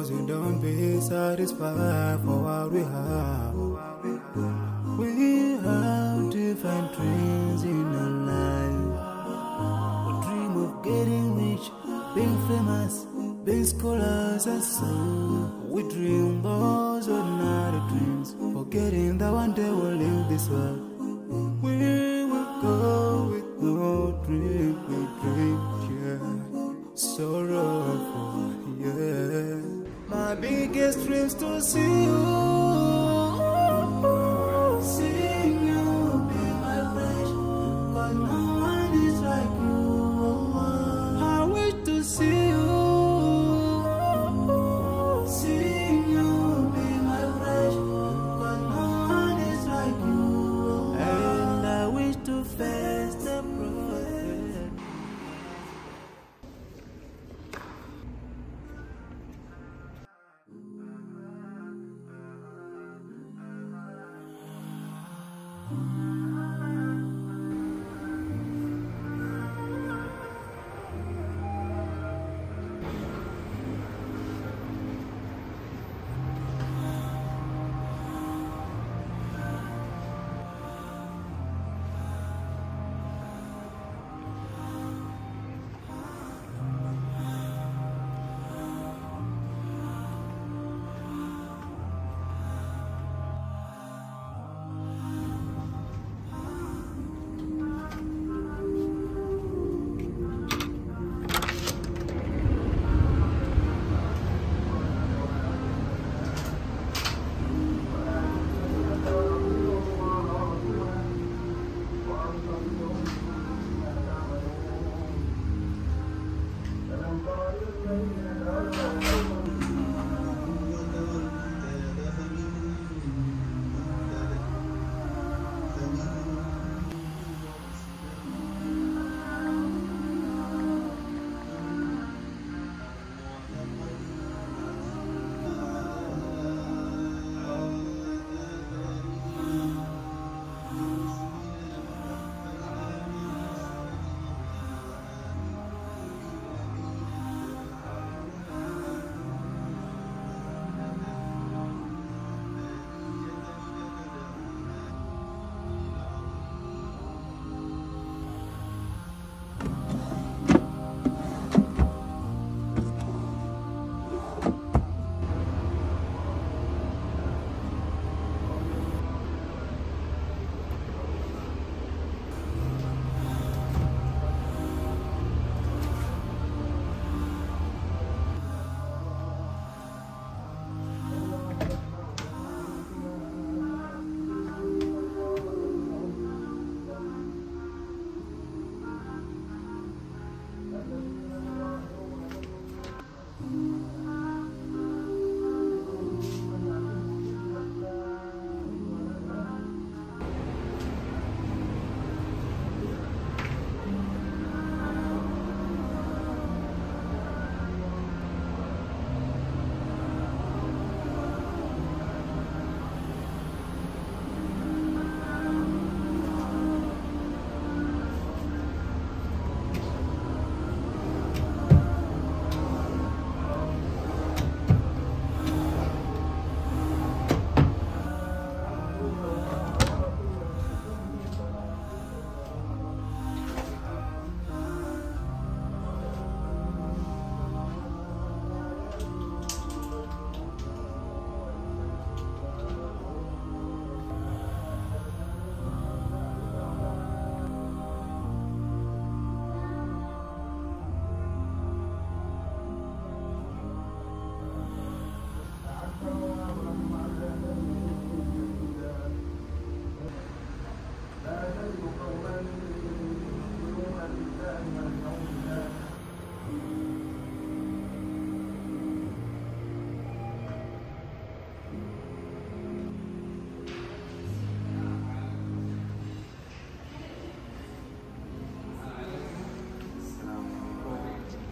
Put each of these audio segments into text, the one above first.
Cause we don't be satisfied for what we have. We have different dreams in our life. We dream of getting rich, being famous, being scholars and so. We dream those ordinary dreams, forgetting that one day we'll leave this world. We Yeah. My biggest dreams to see you.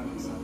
on. So.